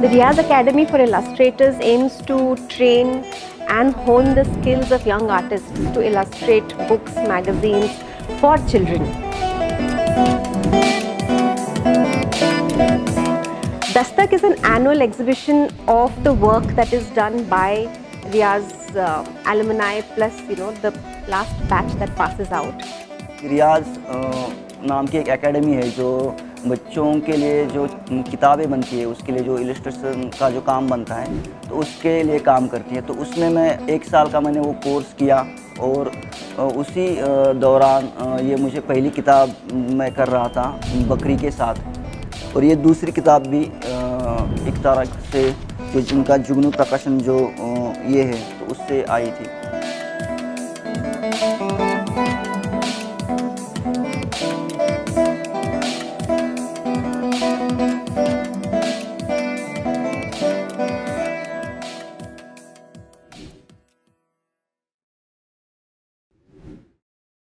The Riaz Academy for Illustrators aims to train and hone the skills of young artists to illustrate books, magazines for children. Dastak is an annual exhibition of the work that is done by Riaz uh, alumni plus you know the last batch that passes out. रियाज अ, नाम की एक academy है जो बच्चों के लिए जो किताबें बनती है, उसके लिए जो इलस्ट्रेशन का जो काम बनता है तो उसके लिए काम करती है। तो उसमें मैं एक साल का मैंने वो कोर्स किया और उसी दौरान ये मुझे पहली किताब मैं कर रहा था, बकरी के साथ। और ये दूसरी किताब भी एक तरह से जो जिनका जुगनू प्रकाशन जो ये है तो उससे आई थी।